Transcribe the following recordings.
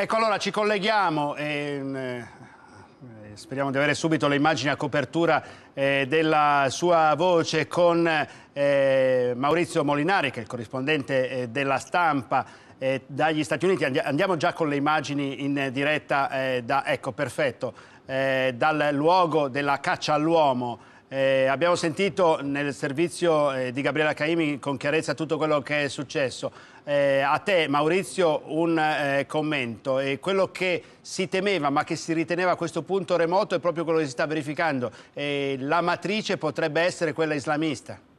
Ecco, allora ci colleghiamo e eh, speriamo di avere subito le immagini a copertura eh, della sua voce con eh, Maurizio Molinari, che è il corrispondente eh, della stampa eh, dagli Stati Uniti. Andiamo già con le immagini in diretta eh, da, ecco, perfetto, dal luogo della caccia all'uomo eh, abbiamo sentito nel servizio eh, di Gabriela Caimi con chiarezza tutto quello che è successo. Eh, a te Maurizio un eh, commento quello che si temeva ma che si riteneva a questo punto remoto è proprio quello che si sta verificando. la matrice potrebbe essere quella islamista.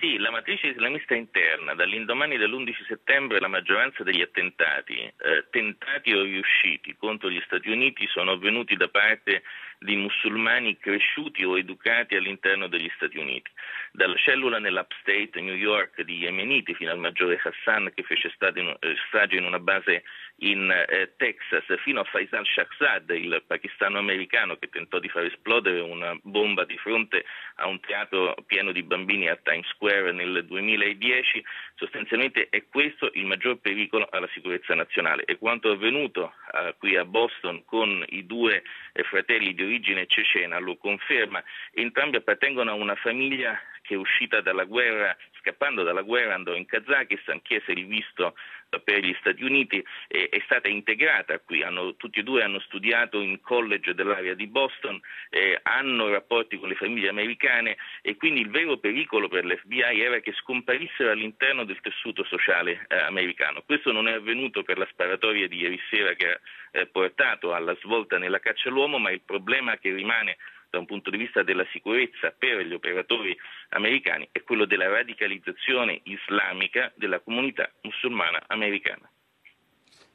Sì, la matrice islamista interna, dall'indomani dell'11 settembre la maggioranza degli attentati, eh, tentati o riusciti contro gli Stati Uniti, sono avvenuti da parte di musulmani cresciuti o educati all'interno degli Stati Uniti, dalla cellula nell'upstate New York di Yemeniti fino al maggiore Hassan che fece eh, strage in una base in eh, Texas, fino a Faisal Shahzad, il pakistano-americano che tentò di far esplodere una bomba di fronte a un teatro pieno di bambini a Times Square nel 2010, sostanzialmente è questo il maggior pericolo alla sicurezza nazionale e quanto avvenuto eh, qui a Boston con i due eh, fratelli di origine cecena lo conferma. Entrambi appartengono a una famiglia che è uscita dalla guerra, scappando dalla guerra, andò in Kazakistan, chiese il visto per gli Stati Uniti, eh, è stata integrata qui, hanno, tutti e due hanno studiato in college dell'area di Boston, eh, hanno rapporti con le famiglie americane e quindi il vero pericolo per l'FBI era che scomparissero all'interno del tessuto sociale eh, americano. Questo non è avvenuto per la sparatoria di ieri sera che ha eh, portato alla svolta nella caccia all'uomo, ma il problema che rimane da un punto di vista della sicurezza per gli operatori americani è quello della radicalizzazione islamica della comunità musulmana americana.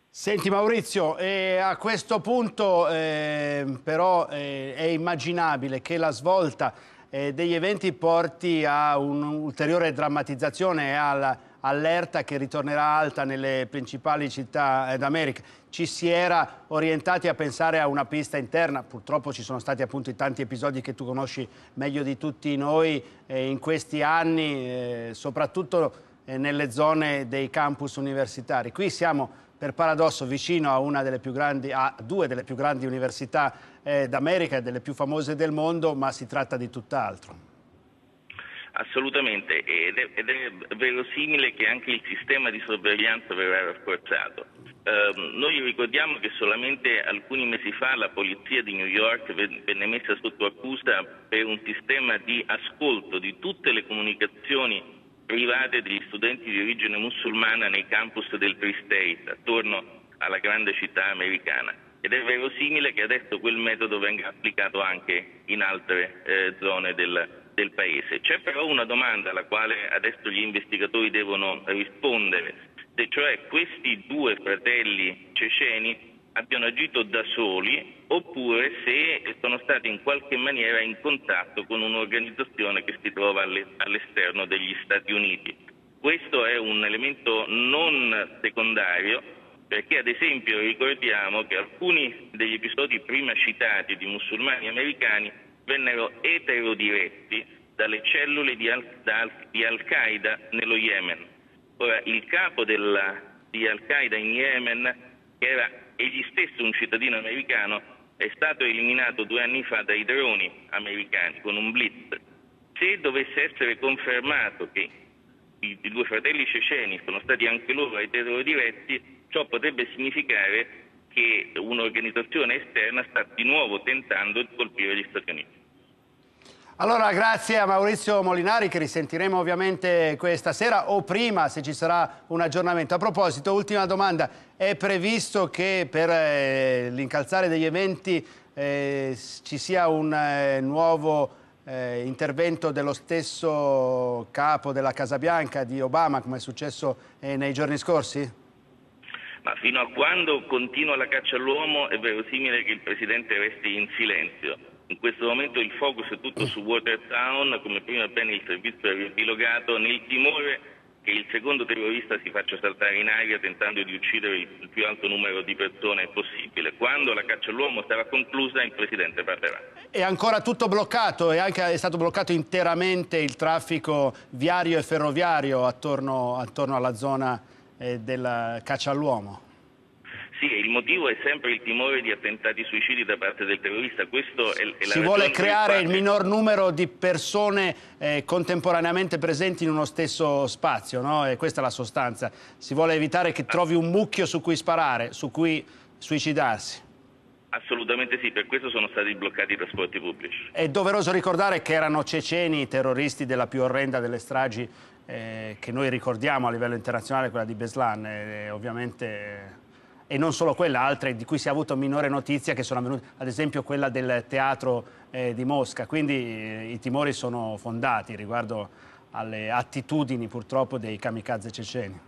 Senti Maurizio, eh, a questo punto eh, però eh, è immaginabile che la svolta eh, degli eventi porti a un'ulteriore drammatizzazione e alla allerta che ritornerà alta nelle principali città eh, d'America. Ci si era orientati a pensare a una pista interna, purtroppo ci sono stati appunto i tanti episodi che tu conosci meglio di tutti noi eh, in questi anni, eh, soprattutto eh, nelle zone dei campus universitari. Qui siamo per paradosso vicino a, delle grandi, a due delle più grandi università eh, d'America e delle più famose del mondo, ma si tratta di tutt'altro. Assolutamente, ed è, ed è, verosimile che anche il sistema di sorveglianza verrà rafforzato. Eh, noi ricordiamo che solamente alcuni mesi fa la polizia di New York venne messa sotto accusa per un sistema di ascolto di tutte le comunicazioni private degli studenti di origine musulmana nei campus del Tri-State, attorno alla grande città americana. Ed è verosimile che adesso quel metodo venga applicato anche in altre eh, zone del, del Paese. C'è però una domanda alla quale adesso gli investigatori devono rispondere, cioè questi due fratelli ceceni abbiano agito da soli oppure se sono stati in qualche maniera in contatto con un'organizzazione che si trova all'esterno degli Stati Uniti. Questo è un elemento non secondario perché ad esempio ricordiamo che alcuni degli episodi prima citati di musulmani americani vennero eterodiretti dalle cellule di, Al- di Al-Qaeda nello Yemen. Ora, il capo della, di Al-Qaeda in Yemen, che era egli stesso un cittadino americano, è stato eliminato due anni fa dai droni americani con un blitz. Se dovesse essere confermato che i, i due fratelli ceceni sono stati anche loro eterodiretti, ciò potrebbe significare che un'organizzazione esterna sta di nuovo tentando di colpire gli Stati Uniti. Allora grazie a Maurizio Molinari che risentiremo ovviamente questa sera o prima se ci sarà un aggiornamento. A proposito, ultima domanda, è previsto che per eh, l'incalzare degli eventi eh, ci sia un eh, nuovo eh, intervento dello stesso capo della Casa Bianca di Obama come è successo eh, nei giorni scorsi? Ma fino a quando continua la caccia all'uomo è verosimile che il Presidente resti in silenzio. In questo momento il focus è tutto su Watertown, come prima bene il servizio ha riepilogato, nel timore che il secondo terrorista si faccia saltare in aria tentando di uccidere il più alto numero di persone possibile. Quando la caccia all'uomo sarà conclusa il Presidente parlerà. È ancora tutto bloccato e anche è stato bloccato interamente il traffico viario e ferroviario attorno, attorno alla zona eh, della caccia all'uomo? Sì, il motivo è sempre il timore di attentati suicidi da parte del terrorista. Questo è, è si vuole creare il minor numero di persone eh, contemporaneamente presenti in uno stesso spazio, no? E questa è la sostanza. Si vuole evitare che trovi un mucchio su cui sparare, su cui suicidarsi. Assolutamente sì, per questo sono stati bloccati i trasporti pubblici. È doveroso ricordare che erano ceceni i terroristi della più orrenda delle stragi eh, che noi ricordiamo a livello internazionale, quella di Beslan, eh, ovviamente e non solo quella, altre di cui si è avuto minore notizia che sono avvenute, ad esempio quella del teatro eh, di Mosca, quindi eh, i timori sono fondati riguardo alle attitudini purtroppo dei kamikaze ceceni.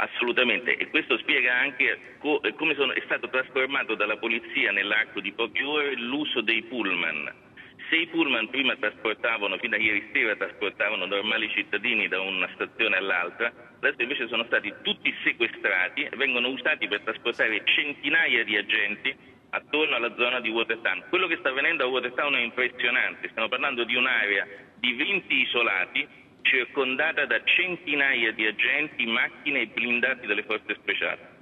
Assolutamente, e questo spiega anche co come sono, è stato trasformato dalla polizia nell'arco di poche ore l'uso dei pullman se i pullman prima trasportavano, fino a ieri sera trasportavano normali cittadini da una stazione all'altra, adesso invece sono stati tutti sequestrati e vengono usati per trasportare centinaia di agenti attorno alla zona di Watertown. Quello che sta avvenendo a Watertown è impressionante, stiamo parlando di un'area di 20 isolati circondata da centinaia di agenti, macchine e blindati delle forze speciali.